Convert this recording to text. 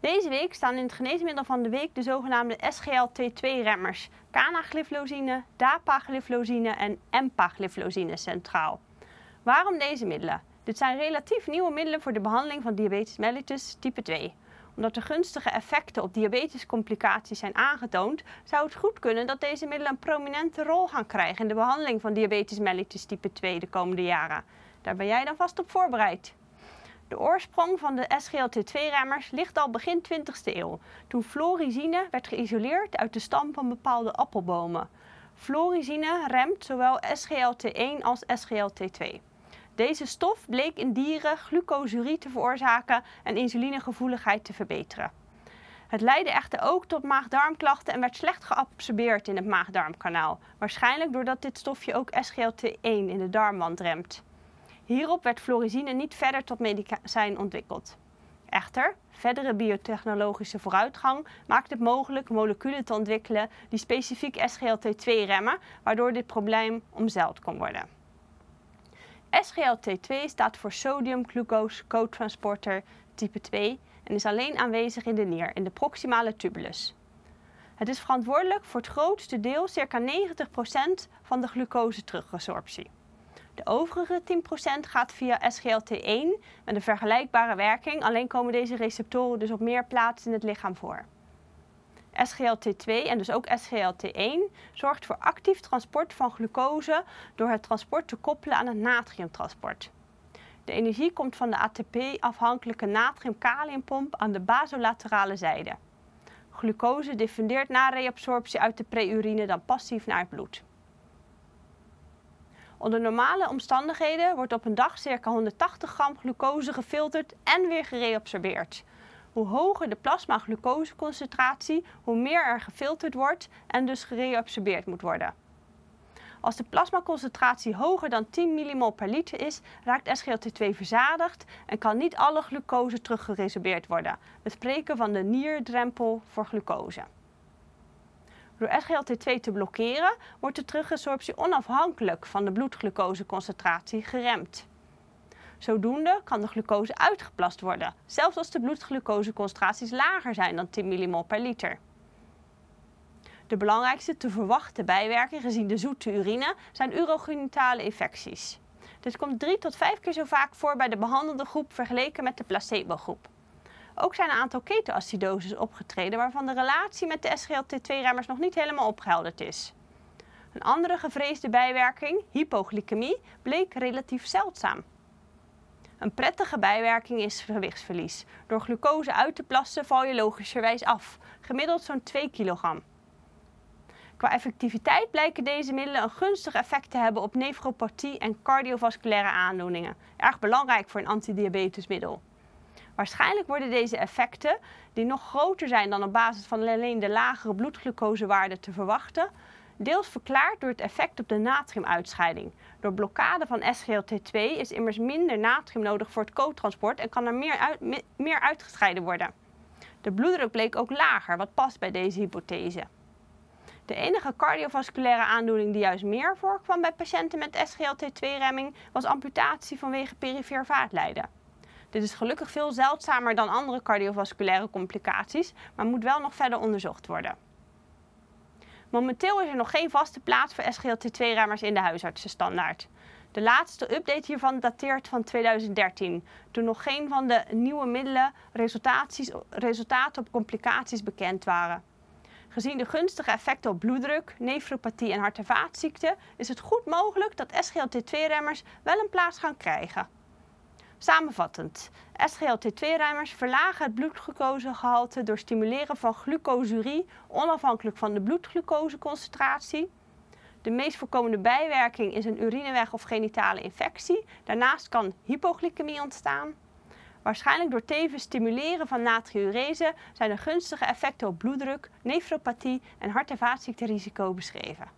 Deze week staan in het geneesmiddel van de week de zogenaamde SGLT2-remmers, canagliflozine, dapagliflozine en empagliflozine centraal. Waarom deze middelen? Dit zijn relatief nieuwe middelen voor de behandeling van diabetes mellitus type 2. Omdat er gunstige effecten op diabetescomplicaties zijn aangetoond, zou het goed kunnen dat deze middelen een prominente rol gaan krijgen in de behandeling van diabetes mellitus type 2 de komende jaren. Daar ben jij dan vast op voorbereid. De oorsprong van de SGLT2-remmers ligt al begin 20e eeuw, toen fluorizine werd geïsoleerd uit de stam van bepaalde appelbomen. Fluorizine remt zowel SGLT1 als SGLT2. Deze stof bleek in dieren glucosurie te veroorzaken en insulinegevoeligheid te verbeteren. Het leidde echter ook tot maag-darmklachten en werd slecht geabsorbeerd in het maag-darmkanaal, waarschijnlijk doordat dit stofje ook SGLT1 in de darmwand remt. Hierop werd fluorizine niet verder tot medicijn ontwikkeld. Echter, verdere biotechnologische vooruitgang maakt het mogelijk moleculen te ontwikkelen die specifiek SGLT2 remmen, waardoor dit probleem omzeild kon worden. SGLT2 staat voor sodium glucose cotransporter type 2 en is alleen aanwezig in de nier, in de proximale tubulus. Het is verantwoordelijk voor het grootste deel, circa 90% van de glucose terugresorptie. De overige 10% gaat via SGLT1 met een vergelijkbare werking, alleen komen deze receptoren dus op meer plaatsen in het lichaam voor. SGLT2 en dus ook SGLT1 zorgt voor actief transport van glucose door het transport te koppelen aan het natriumtransport. De energie komt van de ATP-afhankelijke natrium-kaliumpomp aan de basolaterale zijde. Glucose diffundeert na reabsorptie uit de preurine dan passief naar het bloed. Onder normale omstandigheden wordt op een dag circa 180 gram glucose gefilterd en weer gereabsorbeerd. Hoe hoger de plasma-glucoseconcentratie, hoe meer er gefilterd wordt en dus gereabsorbeerd moet worden. Als de plasmaconcentratie hoger dan 10 mmol per liter is, raakt SGLT2 verzadigd en kan niet alle glucose teruggeresorbeerd worden. We spreken van de nierdrempel voor glucose. Door SGLT2 te blokkeren wordt de terugresorptie onafhankelijk van de bloedglucoseconcentratie geremd. Zodoende kan de glucose uitgeplast worden, zelfs als de bloedglucoseconcentraties lager zijn dan 10 mmol per liter. De belangrijkste te verwachten bijwerking gezien de zoete urine zijn urogenitale infecties. Dit komt 3 tot 5 keer zo vaak voor bij de behandelde groep vergeleken met de placebo-groep. Ook zijn een aantal ketoacidoses opgetreden waarvan de relatie met de SGLT2-remmers nog niet helemaal opgehelderd is. Een andere gevreesde bijwerking, hypoglycemie, bleek relatief zeldzaam. Een prettige bijwerking is gewichtsverlies. Door glucose uit te plassen val je logischerwijs af, gemiddeld zo'n 2 kilogram. Qua effectiviteit blijken deze middelen een gunstig effect te hebben op nefropathie en cardiovasculaire aandoeningen. Erg belangrijk voor een antidiabetesmiddel. Waarschijnlijk worden deze effecten, die nog groter zijn dan op basis van alleen de lagere bloedglucosewaarde te verwachten, deels verklaard door het effect op de natriumuitscheiding. Door blokkade van SGLT2 is immers minder natrium nodig voor het co-transport en kan er meer, uit, meer uitgescheiden worden. De bloeddruk bleek ook lager, wat past bij deze hypothese. De enige cardiovasculaire aandoening die juist meer voorkwam bij patiënten met SGLT2-remming was amputatie vanwege perifeer vaatlijden. Dit is gelukkig veel zeldzamer dan andere cardiovasculaire complicaties, maar moet wel nog verder onderzocht worden. Momenteel is er nog geen vaste plaats voor SGLT2-remmers in de huisartsenstandaard. De laatste update hiervan dateert van 2013, toen nog geen van de nieuwe middelen resultaten op complicaties bekend waren. Gezien de gunstige effecten op bloeddruk, nefropathie en hart- en vaatziekten is het goed mogelijk dat SGLT2-remmers wel een plaats gaan krijgen. Samenvattend, SGLT2-remmers verlagen het bloedglucosegehalte door stimuleren van glucosurie onafhankelijk van de bloedglucoseconcentratie. De meest voorkomende bijwerking is een urineweg- of genitale infectie. Daarnaast kan hypoglycemie ontstaan. Waarschijnlijk door tevens stimuleren van natriurese zijn er gunstige effecten op bloeddruk, nefropathie en hart- en vaatziekterisico beschreven.